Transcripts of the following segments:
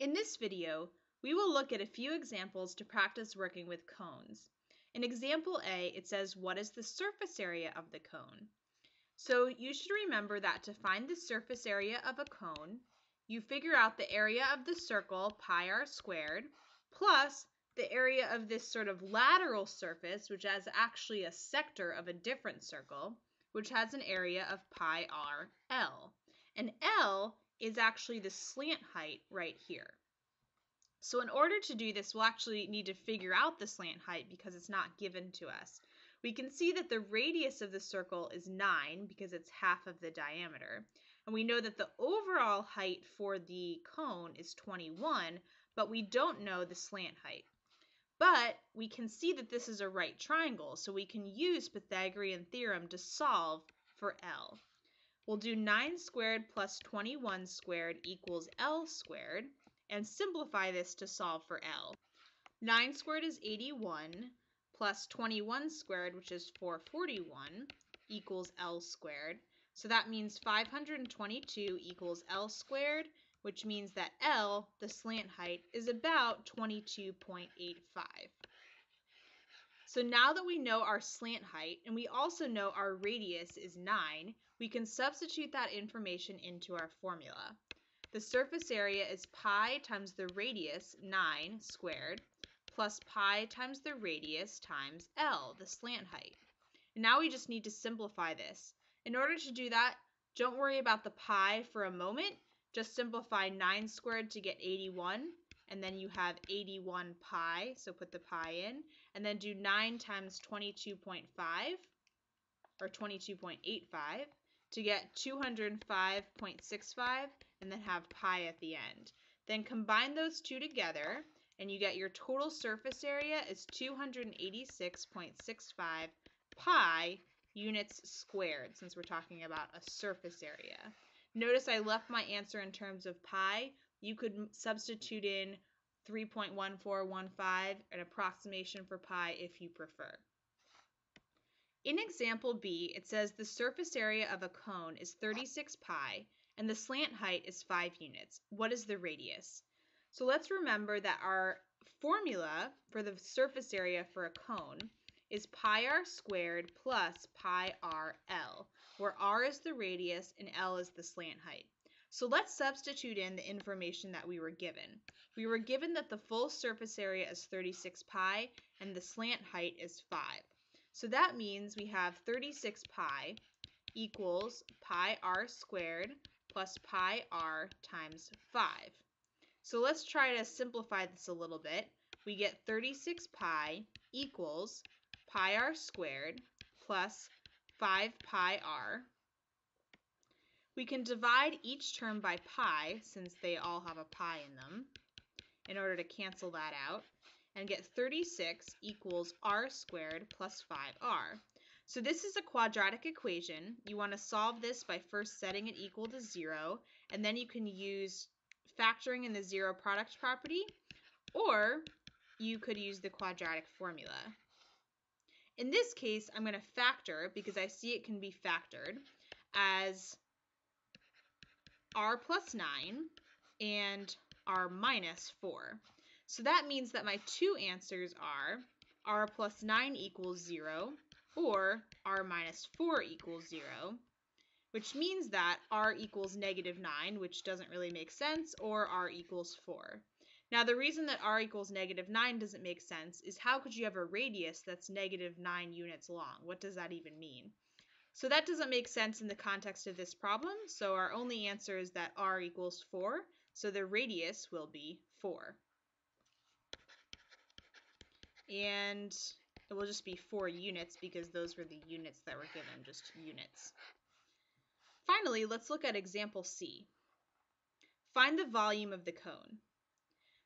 In this video, we will look at a few examples to practice working with cones. In example A, it says, what is the surface area of the cone? So you should remember that to find the surface area of a cone, you figure out the area of the circle, pi r squared, plus the area of this sort of lateral surface, which is actually a sector of a different circle, which has an area of pi r L. And L is actually the slant height right here. So in order to do this, we'll actually need to figure out the slant height because it's not given to us. We can see that the radius of the circle is 9 because it's half of the diameter. And we know that the overall height for the cone is 21, but we don't know the slant height. But we can see that this is a right triangle, so we can use Pythagorean theorem to solve for L. We'll do 9 squared plus 21 squared equals L squared, and simplify this to solve for L. 9 squared is 81, plus 21 squared, which is 441, equals L squared. So that means 522 equals L squared, which means that L, the slant height, is about 22.85. So now that we know our slant height and we also know our radius is 9, we can substitute that information into our formula. The surface area is pi times the radius, 9 squared, plus pi times the radius times L, the slant height. And now we just need to simplify this. In order to do that, don't worry about the pi for a moment. Just simplify 9 squared to get 81, and then you have 81 pi, so put the pi in, and then do 9 times 22.5, or 22.85, to get 205.65, and then have pi at the end. Then combine those two together, and you get your total surface area is 286.65 pi units squared, since we're talking about a surface area. Notice I left my answer in terms of pi. You could substitute in 3.1415, an approximation for pi if you prefer. In example B, it says the surface area of a cone is 36 pi and the slant height is 5 units. What is the radius? So let's remember that our formula for the surface area for a cone is pi r squared plus pi r L, where r is the radius and L is the slant height. So let's substitute in the information that we were given. We were given that the full surface area is 36 pi and the slant height is 5. So that means we have 36 pi equals pi r squared plus pi r times 5. So let's try to simplify this a little bit. We get 36 pi equals pi r squared plus 5 pi r. We can divide each term by pi, since they all have a pi in them, in order to cancel that out, and get 36 equals r squared plus 5r. So this is a quadratic equation. You want to solve this by first setting it equal to 0, and then you can use factoring in the zero product property, or you could use the quadratic formula. In this case, I'm going to factor, because I see it can be factored, as r plus 9 and r minus 4. So that means that my two answers are r plus 9 equals 0 or r minus 4 equals 0, which means that r equals negative 9, which doesn't really make sense, or r equals 4. Now, the reason that r equals negative 9 doesn't make sense is how could you have a radius that's negative 9 units long? What does that even mean? So that doesn't make sense in the context of this problem, so our only answer is that r equals 4, so the radius will be 4. And it will just be 4 units because those were the units that were given, just units. Finally, let's look at example C. Find the volume of the cone.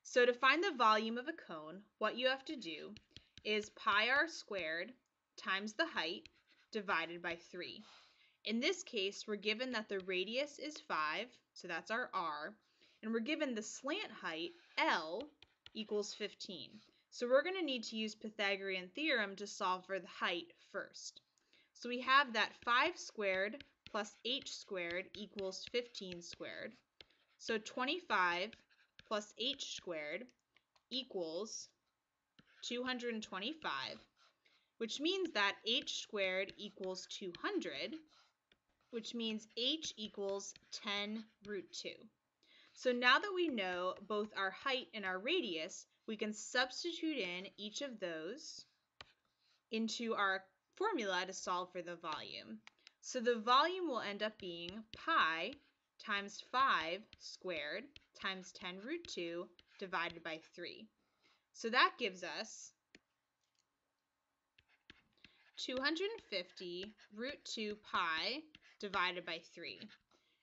So to find the volume of a cone, what you have to do is pi r squared times the height divided by 3. In this case, we're given that the radius is 5, so that's our r, and we're given the slant height, L, equals 15. So we're going to need to use Pythagorean theorem to solve for the height first. So we have that 5 squared plus h squared equals 15 squared. So 25 plus h squared equals 225, which means that h squared equals 200, which means h equals 10 root 2. So now that we know both our height and our radius, we can substitute in each of those into our formula to solve for the volume. So the volume will end up being pi times 5 squared times 10 root 2 divided by 3. So that gives us 250 root 2 pi divided by 3.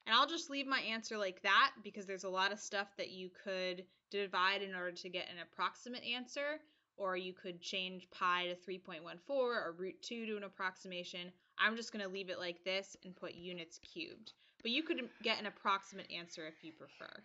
And I'll just leave my answer like that because there's a lot of stuff that you could divide in order to get an approximate answer, or you could change pi to 3.14 or root 2 to an approximation. I'm just going to leave it like this and put units cubed. But you could get an approximate answer if you prefer.